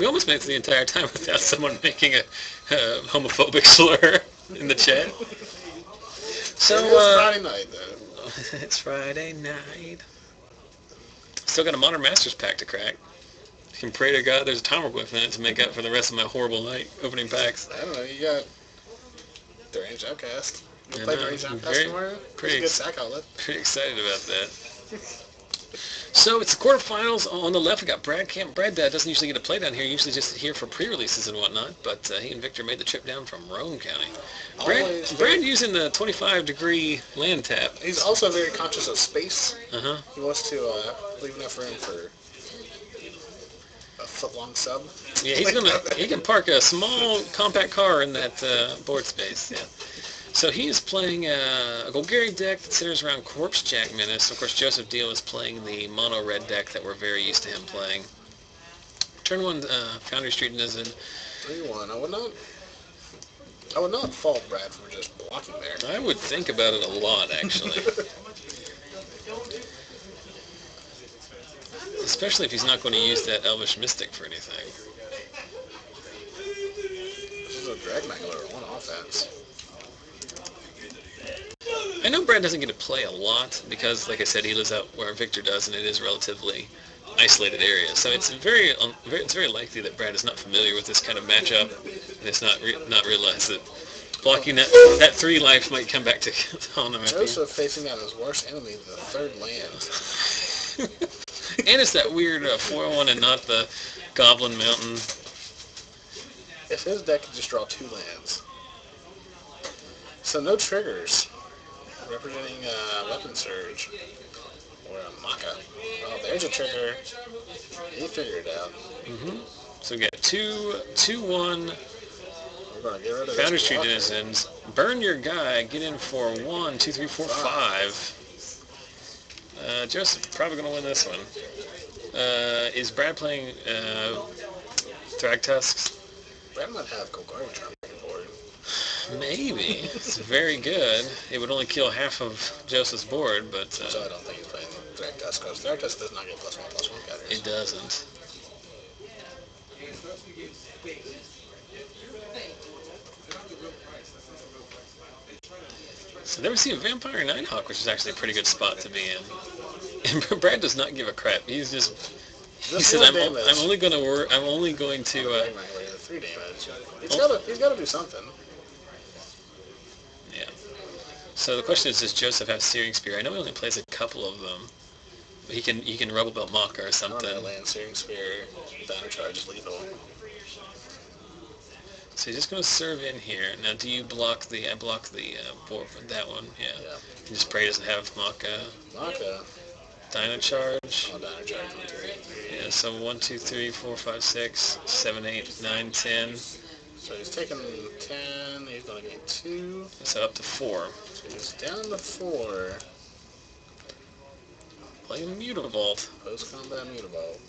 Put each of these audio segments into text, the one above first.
We almost made it the entire time without someone making a uh, homophobic slur in the chat. So, uh, Friday night, though. it's Friday night. Still got a Modern Masters pack to crack. Can pray to God there's a timer with in it to make up for the rest of my horrible night opening packs. I don't know. You got Deranged Outcast. You I play Deranged Outcast tomorrow? pretty Pretty good sack outlet. Pretty excited about that. So it's the quarterfinals. On the left, we got Brad Camp. Brad uh, doesn't usually get to play down here. Usually just here for pre-releases and whatnot. But uh, he and Victor made the trip down from Roane County. Brad, Always Brad using the 25 degree land tap. He's also very conscious of space. Uh huh. He wants to uh, leave enough room for a foot-long sub. Yeah, he's gonna he can park a small compact car in that uh, board space. Yeah. So he is playing uh, a Golgari deck that centers around Corpsejack Menace. Of course, Joseph Deal is playing the mono red deck that we're very used to him playing. Turn one, uh, Foundry Street Denizen. Three-one. I would not. I would not fault Brad for just blocking there. I would think about it a lot, actually. Especially if he's not going to use that Elvish Mystic for anything. This is a Dreg Mangler on offense. I know Brad doesn't get to play a lot because, like I said, he lives out where Victor does, and it is relatively isolated area. So it's very, um, very it's very likely that Brad is not familiar with this kind of matchup, and it's not re- not realized that blocking that that three life might come back to haunt him at the end. Joseph facing out his worst enemy, the third land. and it's that weird uh, foil one and not the Goblin Mountain. If his deck could just draw two lands. So no triggers. Representing uh, Weapon Surge. Or a Maka. Oh, there's a trigger. He figured it out. hmm So we got two, two, one. We're get rid of Foundry this Street. Denizens. Burn your guy. Get in for one, two, three, four, five. Uh, Joseph probably going to win this one. Uh, is Brad playing uh, Thragtusks? Brad might have Golgari Charm on the board. Maybe. It's very good. It would only kill half of Joseph's board, but So uh, I don't think he's playing Thragtusk, because Thragtusk does not get plus one, plus one counters. it doesn't. So there we see a Vampire Nighthawk, which is actually a pretty good spot to be in. And Brad does not give a crap. He's just he says, I'm. I'm only going to work. I'm only going to. Uh, three damage. He's Oh. got to he's got to do something. yeah. So the question is, does Joseph have Searing Spear? I know he only plays a couple of them. He can he can Rubblebelt Maka or something. land, Searing Spear, Dynacharge lethal. So you're just going to serve in here. Now, do you block the? I block the uh, board for that one. Yeah. Yeah. Just pray doesn't have Maka. Maka, Dynacharge. oh, Dynacharge on three. Yeah. So one, two, three, four, five, six, seven, eight, nine, ten. So he's taking 10, he's going to get 2, So up to four. so he's down to 4. Play Mutavault. Post-combat Mutavault.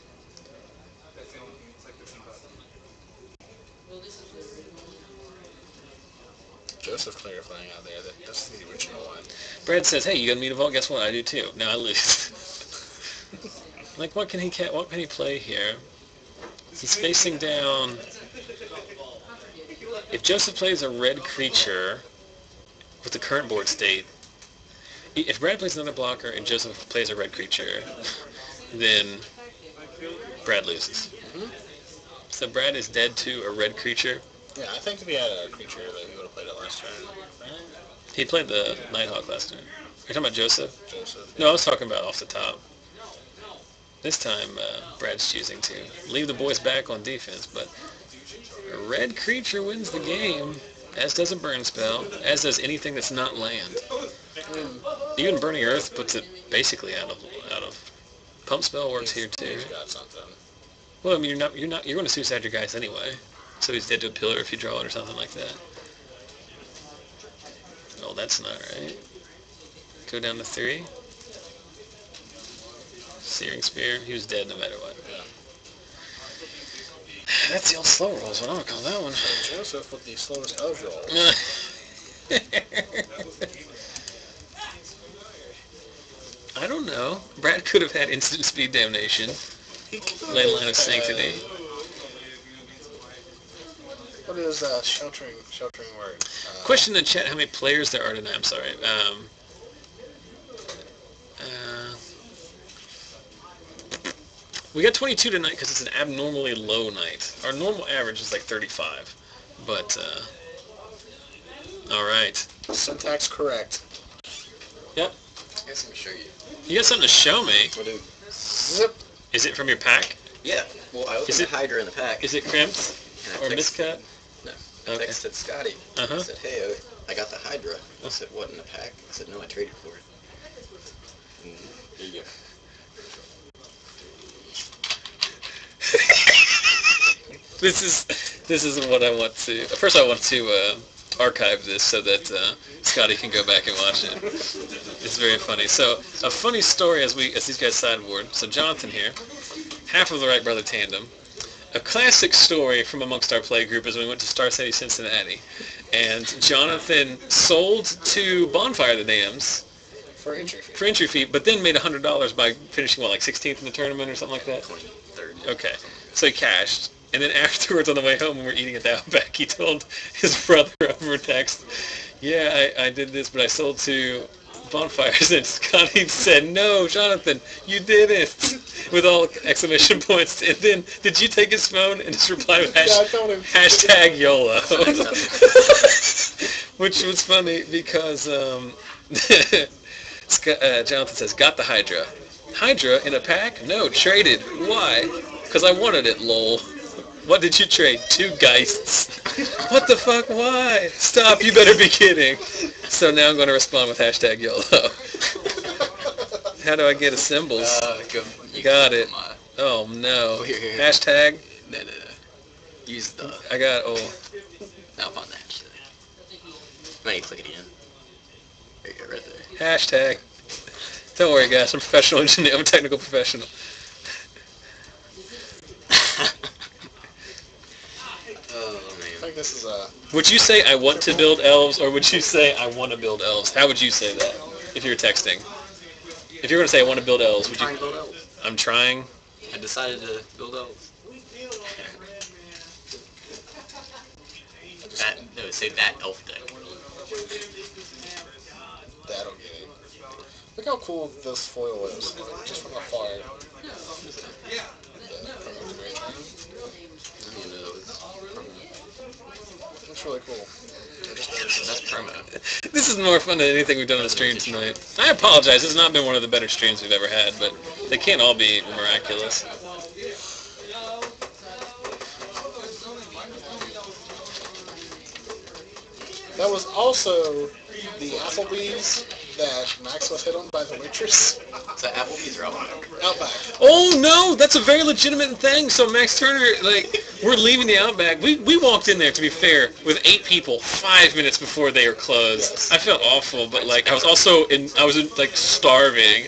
Joseph clarifying out there that this is the original one. Brad says, "Hey, you got Mutavault? Guess what? I do too. Now I lose." like, what can he what can he play here? He's facing down. If Joseph plays a red creature with the current board state, if Brad plays another blocker and Joseph plays a red creature, then Brad loses. Mhm. So Brad is dead to a red creature. Yeah, I think if he had a creature that he would have played it last turn. Right? He played the Nighthawk last turn. You're talking about Joseph? Joseph. No, I was talking about off the top. This time, uh, Brad's choosing to leave the boys back on defense, but a red creature wins the game, as does a burn spell, as does anything that's not land. Even Burning Earth puts it basically out of out of. Pump spell works here too. Well, I mean, you're not you're not you're going to suicide your guys anyway, so he's dead to a pillar if you draw it or something like that. Oh, that's not right. Go down to three. Searing Spear. He was dead no matter what. Yeah. That's the old slow rolls. What I'm gonna call that one. Joseph with the slowest of rolls. I don't know. Brad could have had instant speed damnation. Leyline of sanctity. What is uh, sheltering sheltering word? Uh, Question in the chat: How many players there are tonight? I'm sorry. Um, uh, we got 22 tonight because it's an abnormally low night. Our normal average is like 35, but uh, all right. Syntax correct. Yep. I guess let me show you. You got something to show me. What do? Zip. Is it from your pack? Yeah. Well, I opened Is the it- Hydra in the pack. Is it crimped or text- miscut? No. I Okay. texted Scotty. Uh-huh. I said, hey, I got the Hydra. I said, what in the pack? I said, no, I traded for it. And here you go. This is this is what I want to. First, I want to uh, archive this so that uh, Scotty can go back and watch it. It's very funny. So, a funny story as we as these guys sideboard. So Jonathan here, half of the Wright brother tandem. A classic story from amongst our play group is when we went to Star City, Cincinnati, and Jonathan sold to Bonfire the Dams For entry fee. for entry fee, but then made hundred dollars by finishing what like 16th in the tournament or something like that. 23rd. Okay. So he cashed. And then afterwards on the way home when we are eating at the Outback, he told his brother over text, yeah, I, I did this, but I sold to bonfires. And Scotty said, no, Jonathan, you didn't, with all exclamation points. And then, did you take his phone and just reply with hash, him. hashtag YOLO? Which was funny because um, uh, Jonathan says, got the Hydra. Hydra in a pack? No, traded. Why? Because I wanted it, lol. What did you trade? Two Geists. what the fuck? Why? Stop, you better be kidding. So now I'm going to respond with hashtag YOLO. How do I get a symbols? Uh, go, you Got it. uh, Oh no. Oh, here, here, here. Hashtag. no, no, no. Use the. I got, oh. Now find that shit. Now you click it again. There you go, right there. Hashtag. Don't worry guys, I'm a professional engineer. I'm a technical professional. oh I man. Think this is a. Would you say I want to build elves, or would you say I want to build elves? How would you say that if you were texting? If you're going to say I want to build elves, I'm would trying to build elves. I'm trying. I decided to build elves. that no, say that elf deck. That'll get it. Look how cool this foil is, just from afar. Yeah, from the great train. I don't even know. It's, Looks really cool. I just noticed that's it. promo. This is more fun than anything we've done on the stream tonight. I apologize. This has not been one of the better streams we've ever had, but they can't all be miraculous. That was also the Applebee's that Max was hit on by the waitress. So Applebee's or Outback? Outback. Oh no, that's a very legitimate thing. So Max Turner, like, we're leaving the Outback. We we walked in there, to be fair, with eight people five minutes before they were closed. Yes. I felt awful, but like I was also in, I was like starving,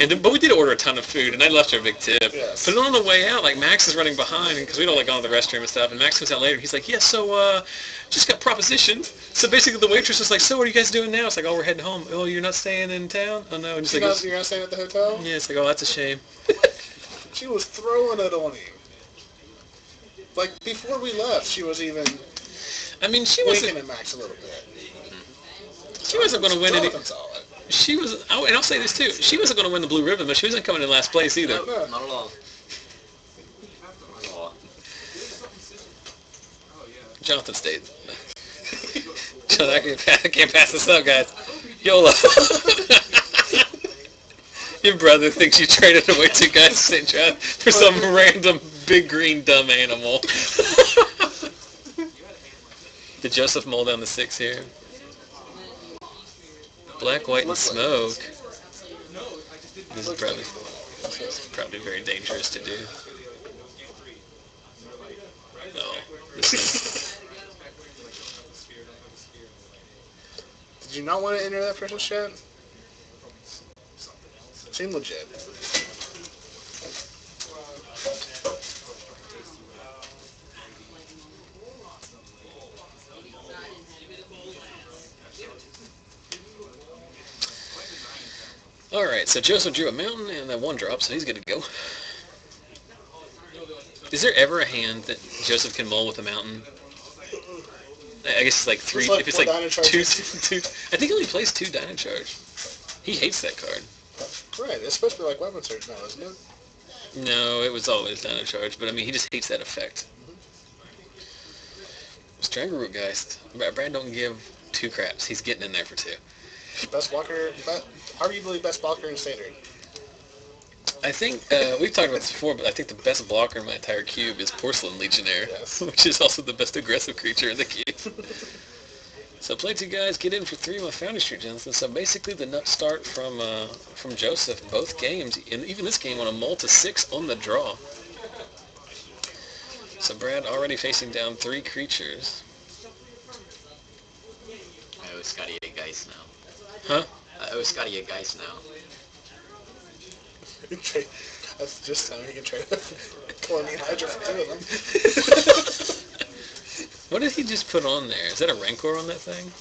and then- but we did order a ton of food, and I left her a big tip. Yes. But on the way out, like Max is running behind because we don't like go to the restroom and stuff, and Max comes out later. He's like, yeah, so uh, just got propositioned. So basically, the waitress was like, so what are you guys doing now? It's like, oh, we're heading home. Oh, you're not staying in town? Oh no, and just You're like. not, you're not staying at the hotel? Yeah, it's like, oh, that's a shame. She was throwing it on him. Like, before we left, she was even I mean, she wasn't. at Max a little bit. Mm-hmm. She wasn't going to win any. Jonathan saw. She was. Oh, and I'll say this too. She wasn't going to win the blue ribbon, but she wasn't coming in last place either. No, No. not at all. Not at all. Jonathan stayed. John, I can't, I can't pass this up, guys. YOLO. Your brother thinks you traded away two guys to St. John for some random big green dumb animal. Did Joseph mull down the six here? Black, white, and smoke. This is probably probably very dangerous to do. No, Did you not want to enter that person's chat? Seemed legit. Right, so Joseph drew a mountain and then one drop, so he's good to go. Is there ever a hand that Joseph can mull with a mountain? I guess it's like three. It's like if it's like two, two, I think he only plays two Dynacharge. He hates that card. Right, it's supposed to be like weapon surge now, isn't it? No, it was always Dynacharge, but I mean, he just hates that effect. Mm-hmm. Strangleroot guys, Brad Brad don't give two craps. He's getting in there for two. Best blocker, best, arguably the best blocker in standard. I think uh, we've talked about this before, but I think the best blocker in my entire cube is Porcelain Legionnaire, Yes. which is also the best aggressive creature in the cube. so play two guys, get in for three on Foundry Street Denizen. So basically the nut start from uh, from Joseph, both games, and even this game on a multi six on the draw. So Brad already facing down three creatures. I owe Scotty eight guys now. Huh? I owe Scotty a Geist now. That's just time he can trade Kalonian Hydra for two of them. What did he just put on there? Is that a Rancor on that thing?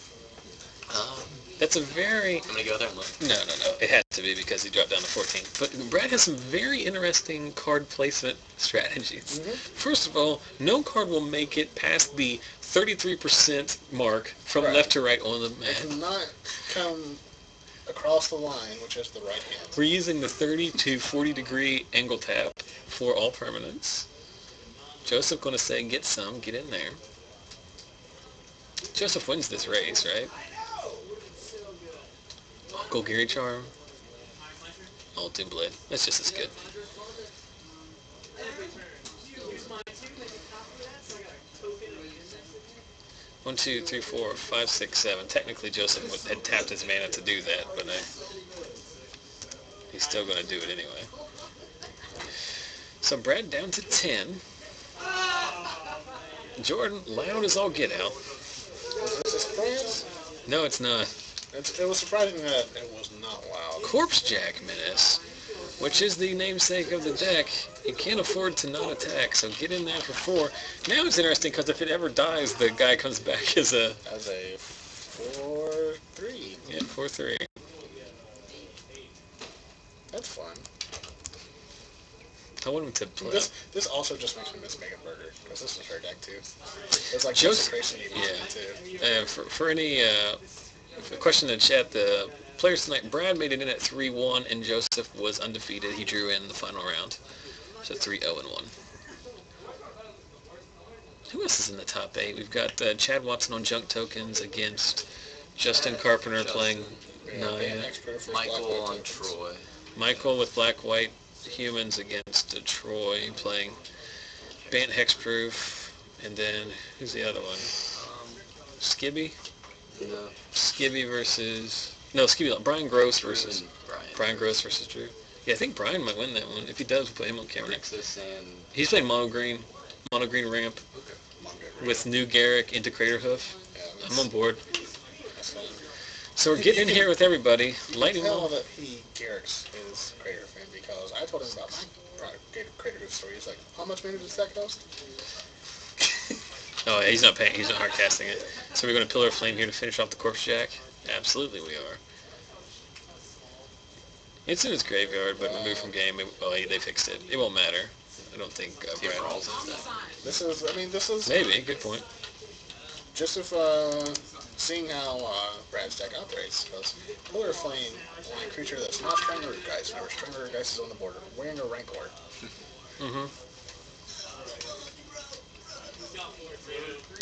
That's a very I'm gonna go there and look. No, no, no. It has to be because he dropped down to 14. But Brad has some very interesting card placement strategies. Mhm. First of all, no card will make it past the 33% mark from Right. left to right on the map. It cannot come across the line, which is the right hand. We're using the 30 to 40 degree angle tap for all permanents. Joseph going to say, get some, get in there. Joseph wins this race, right? Golgari Charm. Doom Blade. That's just as good. One, two, three, four, five, six, seven. Technically, Joseph had tapped his mana to do that, but I, he's still going to do it anyway. So Brad down to 10. Jordan, loud as all get out. No, it's not. It's, it was surprising that it was not loud. Corpsejack Menace, which is the namesake of the deck. You can't afford to not attack, so get in there for four. Now it's interesting because if it ever dies, the guy comes back as a As a 4-3. yeah, four three. That's fun. I want him to play. This this also just makes me miss Megan Berger, because this was her deck too. It's like Just- yeah. too. Uh, for, for any uh, for question in the chat, the players tonight, Brad made it in at 3-1, and Joseph was undefeated. He drew in the final round. So 3-0 and 1. Who else is in the top eight? We've got uh, Chad Watson on junk tokens against Justin Carpenter Justin. playing Yeah, Naya. Band Expert for Black Michael on tokens. Troy. Michael with black white humans against uh, Troy playing Bant Hexproof. And then, who's the other one? Um, Skibby? Skibby versus... No, Skibby, Brian Gross versus... Brian. Brian Gross versus Drew. Yeah, I think Brian might win that one. If he does, we'll put him on camera next. And He's playing mono green, mono green ramp Manga. with new Garruk into Craterhoof. Yeah, I'm on board. So we're getting in here with everybody. Lightning Tell that he Garruk's is Crater fan because I told him about my Crater- Hoof story. He's like, how much mana does that cost? Oh, yeah, he's not paying. He's not hard casting it. So we're going to Pillar of Flame here to finish off the Corpsejack. Absolutely, we are. It's in his graveyard, but removed from game. It, well, they fixed it. It won't matter. I don't think uh, Brad. brawls and. This is, I mean, this is Maybe. Good point. just if uh, seeing how uh, Brad's deck operates. Because Pillar of Flame, only creature that's not Strangleroot Geist. Whenever Strangleroot Geist is on the board, wearing a Rancor. hmm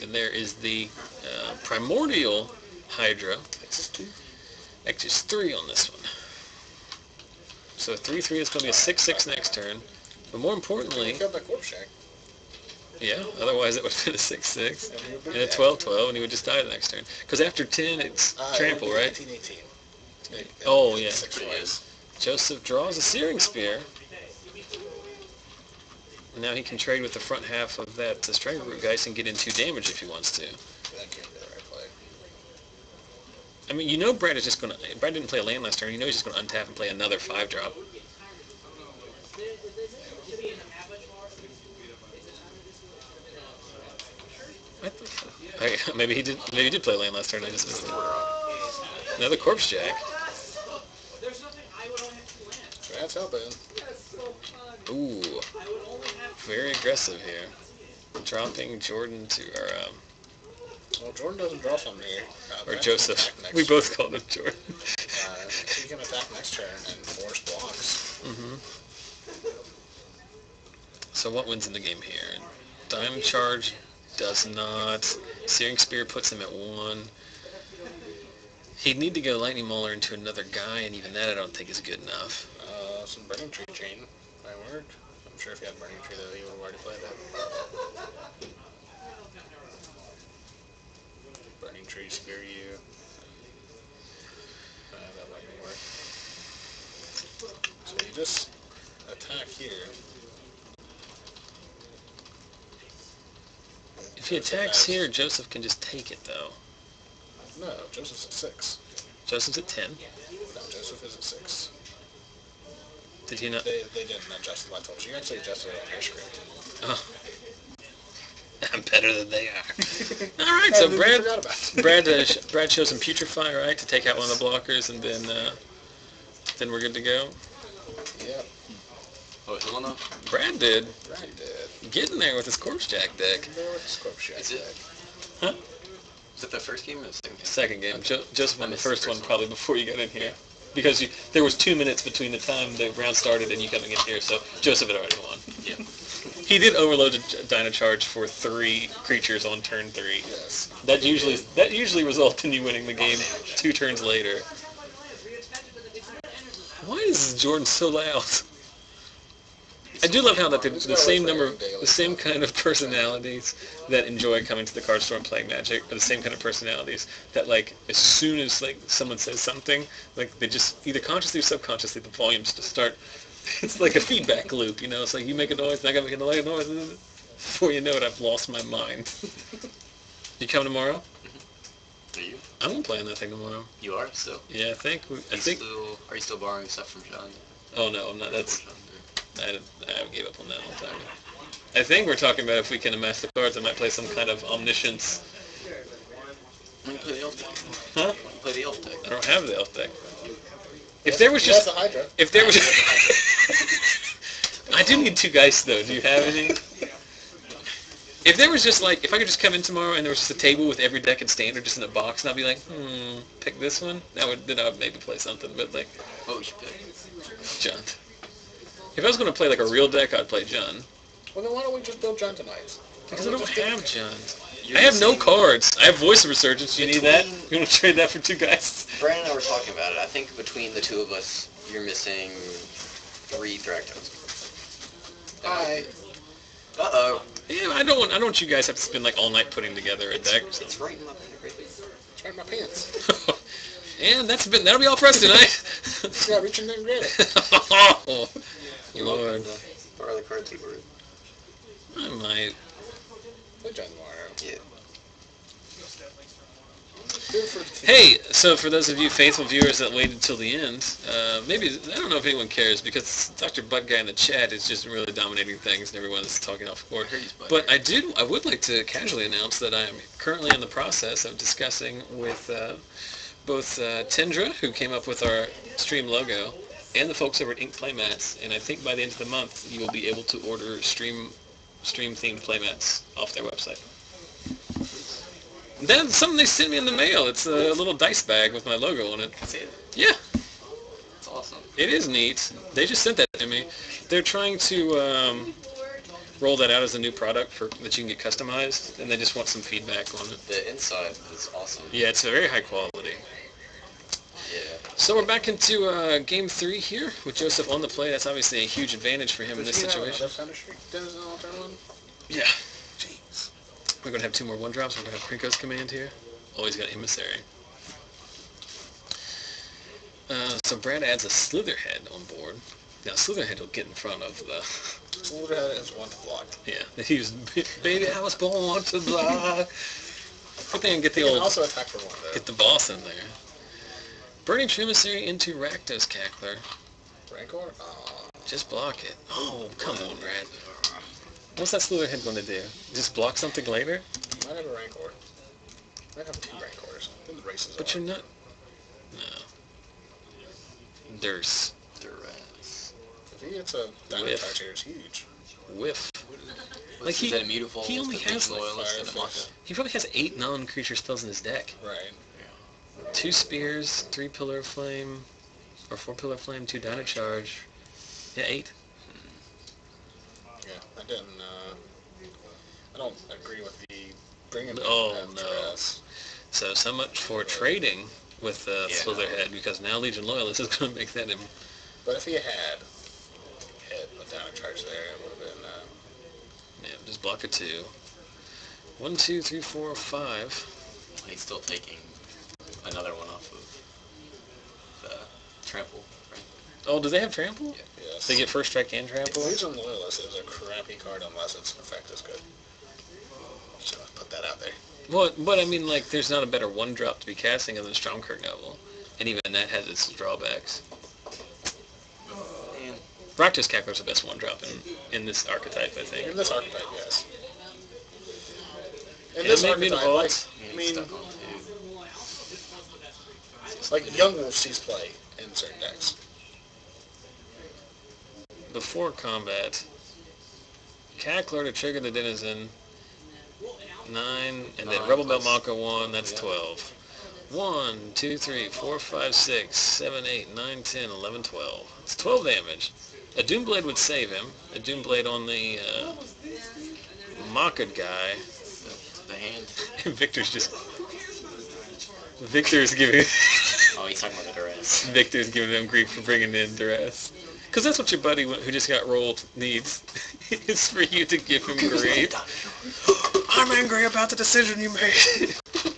there is the uh, Primordial Hydra. It's just two. Actually, it's three on this one. So 3-3 is going to be a 6-6 next turn. But more importantly, Killed that Corpsejack. yeah, otherwise it would have been a 6-6. And he would be And a dead. 12-12, and he would just die the next turn. Because after 10, it's Uh, trample, right? 1918. Oh, yeah. Joseph draws a Searing Spear. Now he can trade with the front half of that uh, Strangleroot Geist and get in two damage if he wants to. That can't be the right play. I mean, you know Brad is just going to... Brad didn't play a land last turn. You know he's just going to untap and play another 5-drop. What the? I, maybe he did. Maybe he did play land last turn. I just missed it. Another corpsejack. Brad's helping. Ooh, very aggressive here. Dropping Jordan to or um, Well, Jordan doesn't draw from me. Uh, Or Joseph. We both turn. called him Jordan. Uh, he can attack next turn and force blocks. hmm So what wins in the game here? Dynacharge does not. Searing Spear puts him at one. He'd need to go Lightning Mauler into another guy, and even that I don't think is good enough. Uh, some Burning Tree chain work. I'm sure if you had Burning Tree, though, you would have already played that. Burning Tree, Spear you. Uh, that might work. So you just attack here. If he attacks here, Joseph can just take it, though. No, Joseph's at six. Joseph's at 10. No, Joseph is at six. Did he not? They, they didn't adjust the totals. You actually adjusted it on your script. Oh. I'm better than they are. All right, so Brad, forgot about it. Brad, uh, sh- Brad shows him Putrefy, right, to take out one of the blockers, and then, uh, then we're good to go. Yep, Oh, wait, hold on. Brad did. Brad did. Getting there with his Corpsejack deck. There with the Scorp Shack Is it? deck. Huh? Is it the first game or the second game? Second game. Jo- Joseph won the missed the first first one one. probably before you got in here. Because you, there was two minutes between the time the round started and you coming in here, so Joseph had already won. Yeah. He did overload a Dynacharge for three creatures on turn three. Yes. That usually that usually results in you winning the game two turns later. Why is Jordan so loud? I do love how that the, the same number, daily the same kind of personalities that enjoy coming to the card store and playing Magic are the same kind of personalities that like as soon as like someone says something, like they just either consciously or subconsciously the volumes just start. It's like a feedback loop, you know. It's like you make a noise, and I gotta make a noise. Before you know it, I've lost my mind. you come tomorrow? Mm-hmm. Are you? I'm on that thing tomorrow. You are still. Yeah, I think. We, I think. Still, are you still borrowing stuff from John? Oh no, I'm not. That's. Or John, I, I gave up on that a long time. I think we're talking about if we can amass the cards, I might play some kind of omniscience. or- Why don't you play the elf deck? Huh? Why don't you play the elf deck? I don't have the elf deck. If there was just, the Hydra. if there was, I do need two guys though. Do you have any? If there was just like, if I could just come in tomorrow and there was just a table with every deck and standard just in a box, and I'd be like, hmm, pick this one. That would then I would maybe play something. But like, What would you pick? John. If I was gonna play like a real deck, I'd play John. Well, then why don't we just build John tonight? Because I don't have John. I have no cards. I have Voice of Resurgence. You need that? Between- You want to trade that for two guys? Brandon and I were talking about it. I think between the two of us, you're missing three Thractos. I, Uh-oh. Yeah, I don't want. I don't want you guys have to spend like all night putting together a It's, deck. it's right in my bag right it's right in my pants. and that's been. That'll be all for us tonight. Yeah, reach in there and grab it. Oh. You're Lord, welcome borrow the cards you were. I might. Play John tomorrow. Yeah. Do it for the team. Hey, so for those of you faithful viewers that waited till the end, uh, maybe I don't know if anyone cares because Dr. Butt Guy in the chat is just really dominating things and everyone's talking off board. I But I did. I would like to casually announce that I am currently in the process of discussing with uh, both uh, Tendra, who came up with our stream logo, and the folks over at Inked Playmats. And I think by the end of the month, you will be able to order stream stream themed playmats off their website. Then something they sent me in the mail. It's a little dice bag with my logo on it. See it? Yeah, It's awesome. it is neat. They just sent that to me. They're trying to um, roll that out as a new product for that you can get customized, and they just want some feedback on it. The inside is awesome. Yeah, it's a very high quality. Yeah. So we're back into uh, game three here with Joseph on the play. That's obviously a huge advantage for him in this situation. another Thunder Streak Denizen on turn one? Yeah. Jeez. We're gonna have two more one drops. We're gonna have Krenko's command here. Always got emissary. Uh, so Brad adds a Slitherhead on board. Now Slitherhead will get in front of the. Slitherhead is one to block. Yeah, he was. Baby, I was born to block. Thing I get the old also attack for one, though. get the boss in there. Burning Emissary into Rakdos Cackler. Rancor? Oh. Just block it. Oh, come on, Brad. What's that Slitherhead going to do? Just block something later? Might have a Rancor. Might have two Rancors. Then the races But on. you're not. No. Durst. Duress. If he gets a Diamond Whiff. Touch here, it's huge. Whiff. Like, he- is that a Mutavault? he only has, like, loyalist and fire He probably has eight non-creature spells in his deck. Right. Two spears, three pillar of flame, or four pillar of flame, two dynacharge. Yeah, eight. Yeah. I didn't. Uh, I don't agree with the bringing. Oh, no. dress. So so much for trading with uh, Yeah. Slitherhead because now Legion Loyalist is going to make that him. But if he had hit a down charge there, it would have been. Uh, Yeah, just block a two. One, two, three, four, five. He's still taking another one off of the trample, right? Oh, do they have trample? yes. They get first strike and trample. Legion Loyalist is a crappy card unless its effect is good. Just gonna put that out there. Well, but I mean, like, there's not a better one drop to be casting other than Stromkirk Noble, and even that has its drawbacks. And Rakdos Cackler's the best one drop in, in this archetype, I think. In this archetype, yes. In this archetype, like, I mean, stuck on two. like Young Wolf sees play in certain decks. Before combat, Cackler to trigger the Denizen, 9, and then Rubblebelt Maka 1, that's yeah. 12. 1, 2, 3, 4, 5, 6, 7, 8, 9, 10, 11, 12. It's 12 damage. A Doomblade would save him. A Doomblade on the uh, Makad guy. The, the hand. Victor's just... Victor's giving... Oh, he's talking about the duress. Victor's giving them grief for bringing in duress. Because that's what your buddy who just got rolled needs. is for you to give him grief. I'm angry about the decision you made.